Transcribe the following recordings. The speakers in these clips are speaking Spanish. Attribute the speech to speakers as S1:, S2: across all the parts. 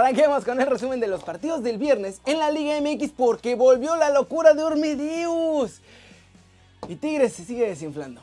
S1: Arranquemos con el resumen de los partidos del viernes en la Liga MX porque volvió la locura de Ormedeus. Y Tigres se sigue desinflando.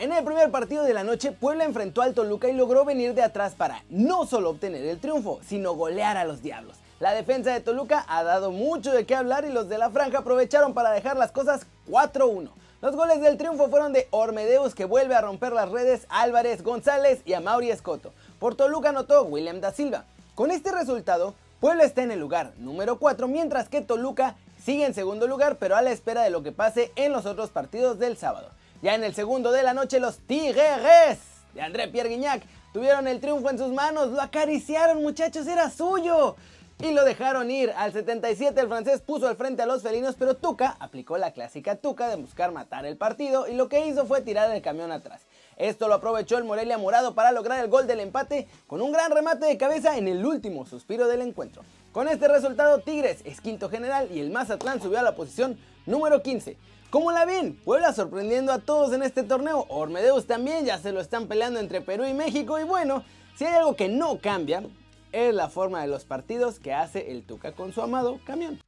S1: En el primer partido de la noche, Puebla enfrentó al Toluca y logró venir de atrás para no solo obtener el triunfo, sino golear a los Diablos. La defensa de Toluca ha dado mucho de qué hablar y los de la franja aprovecharon para dejar las cosas 4-1. Los goles del triunfo fueron de Ormedeus que vuelve a romper las redes, Álvarez, González y a Mauri Escoto. Por Toluca anotó William da Silva. Con este resultado, Puebla está en el lugar número 4, mientras que Toluca sigue en segundo lugar, pero a la espera de lo que pase en los otros partidos del sábado. Ya en el segundo de la noche, los Tigres de André Pierre Guignac tuvieron el triunfo en sus manos, lo acariciaron muchachos, era suyo. Y lo dejaron ir. Al 77 el francés puso al frente a los felinos, pero Tuca aplicó la clásica Tuca de buscar matar el partido y lo que hizo fue tirar el camión atrás. Esto lo aprovechó el Morelia Morado para lograr el gol del empate con un gran remate de cabeza en el último suspiro del encuentro. Con este resultado Tigres es quinto general y el Mazatlán subió a la posición número 15. ¿Cómo la ven? Puebla sorprendiendo a todos en este torneo. Ormedeus también ya se lo están peleando entre Perú y México. Y bueno, si hay algo que no cambia, es la forma de los partidos que hace el Tuca con su amado camión.